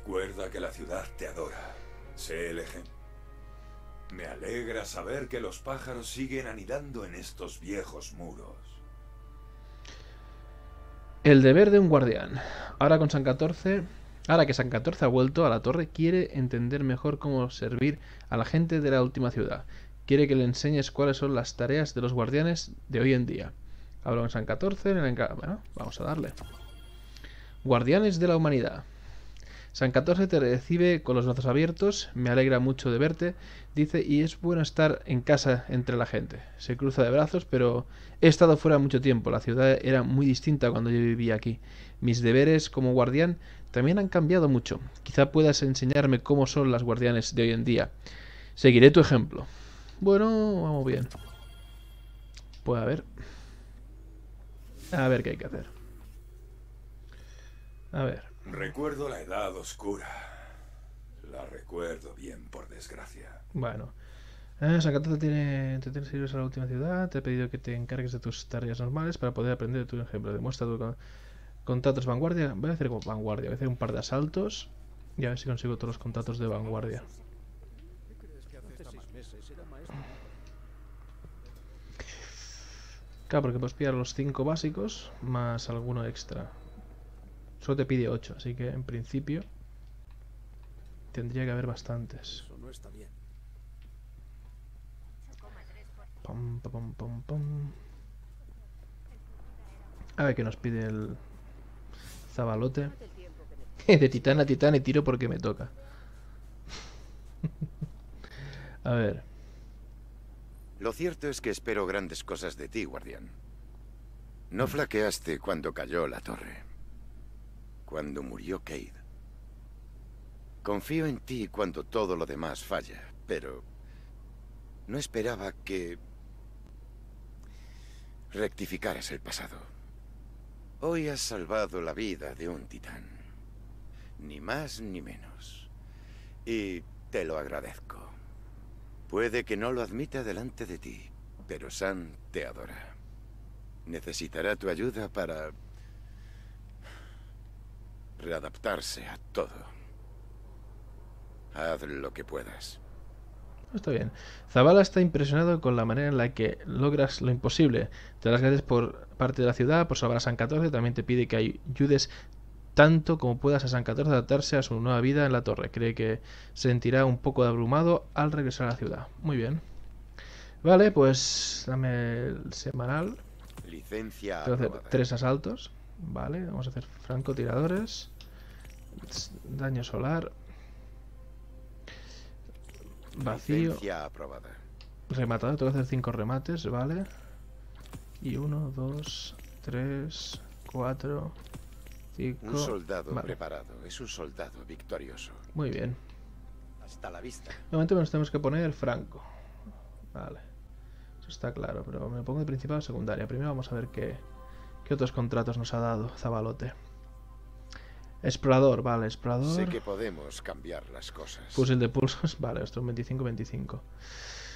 Recuerda que la ciudad te adora. Sé el. Me alegra saber que los pájaros siguen anidando en estos viejos muros. El deber de un guardián. Ahora con San 14, ahora que San 14 ha vuelto a la torre, quiere entender mejor cómo servir a la gente de la última ciudad. Quiere que le enseñes cuáles son las tareas de los guardianes de hoy en día. Hablo con San 14, en el bueno, vamos a darle. Guardianes de la humanidad. San 14 te recibe con los brazos abiertos, me alegra mucho de verte, dice, y es bueno estar en casa entre la gente. Se cruza de brazos, pero he estado fuera mucho tiempo, la ciudad era muy distinta cuando yo vivía aquí. Mis deberes como guardián también han cambiado mucho. Quizá puedas enseñarme cómo son las guardianes de hoy en día. Seguiré tu ejemplo. Bueno, vamos bien. Pues a ver. A ver qué hay que hacer. A ver. Recuerdo la edad oscura. La recuerdo bien, por desgracia. Bueno. Eh, San 14 tiene, te tienes que ir a la última ciudad. Te he pedido que te encargues de tus tareas normales para poder aprender de tu ejemplo. Demuestra tu con- contratos vanguardia. Voy a hacer como vanguardia. Voy a hacer un par de asaltos. Y a ver si consigo todos los contratos de vanguardia. Claro, porque puedes pillar los 5 básicos más alguno extra. Solo te pide 8, así que en principio tendría que haber bastantes. Eso no está bien. A ver qué nos pide el zabalote. De titán a titán y tiro porque me toca. a ver. Lo cierto es que espero grandes cosas de ti, guardián. No flaqueaste cuando cayó la torre. Cuando murió Cade. Confío en ti cuando todo lo demás falla, pero no esperaba que rectificaras el pasado. Hoy has salvado la vida de un titán. Ni más ni menos. Y te lo agradezco. Puede que no lo admita delante de ti, pero San te adora. Necesitará tu ayuda para readaptarse a todo. Haz lo que puedas. Está bien. Zabala está impresionado con la manera en la que logras lo imposible. Te das gracias por parte de la ciudad, por salvar a San 14. También te pide que ayudes tanto como puedas a San 14 a adaptarse a su nueva vida en la torre. Cree que se sentirá un poco abrumado al regresar a la ciudad. Muy bien. Vale, pues dame el semanal. Licencia hacer aprobada. tres asaltos. Vale, vamos a hacer francotiradores. Daño solar. Vacío. Aprobada. Rematado, tengo que hacer cinco remates, vale. Y uno, dos, tres, cuatro, cinco. Un soldado Vale. preparado es un soldado victorioso. Muy bien. Hasta la vista. De momento nos tenemos que poner franco. Vale. Eso está claro, pero me pongo de principal o secundaria. Primero vamos a ver qué, qué otros contratos nos ha dado Zabalote. Explorador, vale, explorador. Sé que podemos cambiar las cosas. Fusil de pulsos, vale, esto es 25-25.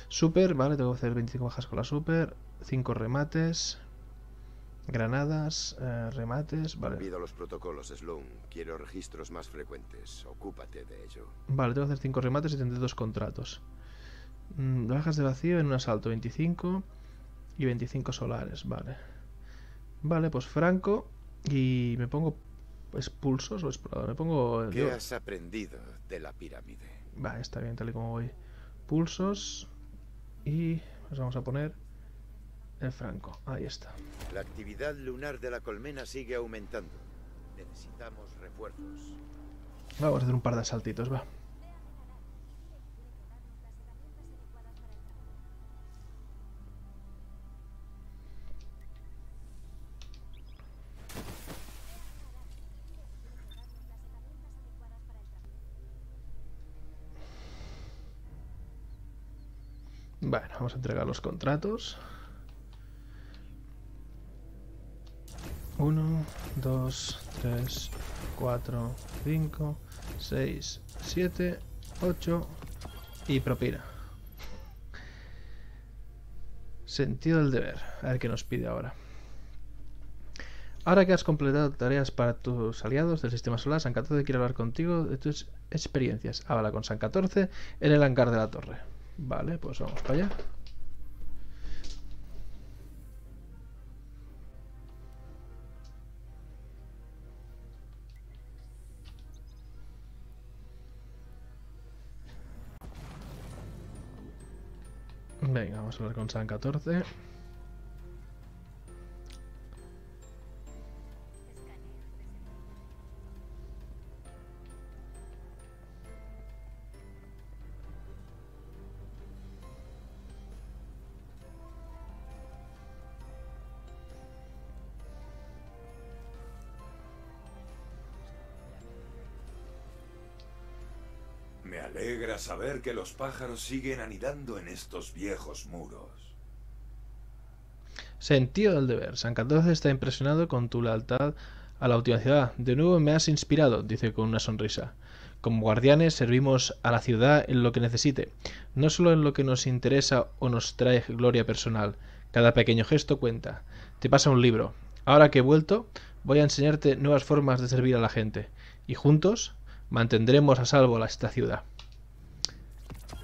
Super, vale, tengo que hacer 25 bajas con la super. 5 remates. Granadas, eh, remates, vale. Olvido los protocolos, Sloan. Quiero registros más frecuentes. Ocúpate de ello. Vale, tengo que hacer 5 remates y 32 contratos. Mm, bajas de vacío en un asalto, 25 y 25 solares, vale. Vale, pues franco y me pongo pues pulsos o explorador. Me pongo... ¿Qué has aprendido de la pirámide? Vale, está bien, tal y como voy. Pulsos y nos vamos a poner el franco. Ahí está. La actividad lunar de la colmena sigue aumentando. Necesitamos refuerzos. Vamos a hacer un par de asaltitos, va. Vamos a entregar los contratos. 1, 2, 3, 4, 5, 6, 7, 8 y propina. Sentido del deber. A ver qué nos pide ahora. Ahora que has completado tareas para tus aliados del sistema solar, San 14 quiere hablar contigo de tus experiencias. Habla con San 14 en el hangar de la torre. Vale, pues vamos para allá. Venga, vamos a hablar con San 14. Me alegra saber que los pájaros siguen anidando en estos viejos muros. Sentido del deber. San 14 está impresionado con tu lealtad a la ciudad. De nuevo me has inspirado, dice con una sonrisa. Como guardianes servimos a la ciudad en lo que necesite, no solo en lo que nos interesa o nos trae gloria personal. Cada pequeño gesto cuenta. Te pasa un libro. Ahora que he vuelto, voy a enseñarte nuevas formas de servir a la gente. Y juntos mantendremos a salvo a esta ciudad.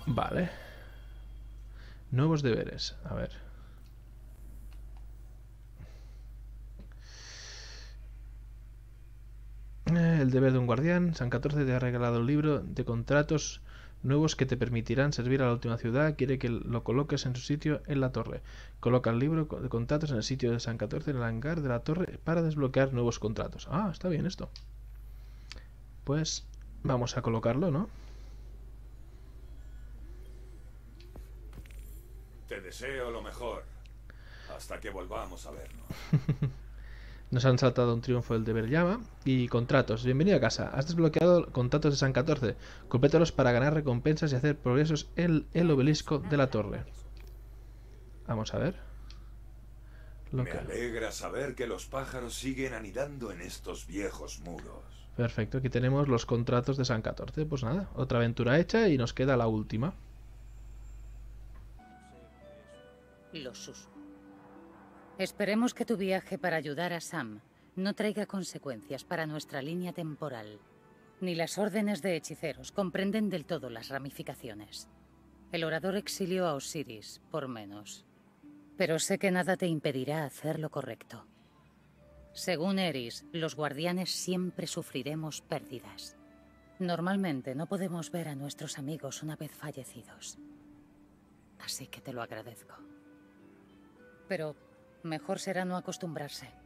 Vale. Nuevos deberes. A ver. El deber de un guardián. San 14 te ha regalado un libro de contratos nuevos que te permitirán servir a la última ciudad. Quiere que lo coloques en su sitio en la torre. Coloca el libro de contratos en el sitio de San 14 en el hangar de la torre para desbloquear nuevos contratos. Ah, está bien esto. Pues vamos a colocarlo, ¿no? Te deseo lo mejor. Hasta que volvamos a vernos. Nos han saltado un triunfo del deber llama. Y contratos. Bienvenido a casa. Has desbloqueado contratos de San 14. Complétalos para ganar recompensas y hacer progresos en el obelisco de la torre. Vamos a ver. Lo Me que- alegra saber que los pájaros siguen anidando en estos viejos muros. Perfecto, aquí tenemos los contratos de San 14. Pues nada, otra aventura hecha y nos queda la última. Los. Esperemos que tu viaje para ayudar a Sam no traiga consecuencias para nuestra línea temporal. Ni las órdenes de hechiceros comprenden del todo las ramificaciones. El orador exilió a Osiris, por menos. Pero sé que nada te impedirá hacer lo correcto. Según Eris, los guardianes siempre sufriremos pérdidas. Normalmente no podemos ver a nuestros amigos una vez fallecidos. Así que te lo agradezco. Pero mejor será no acostumbrarse.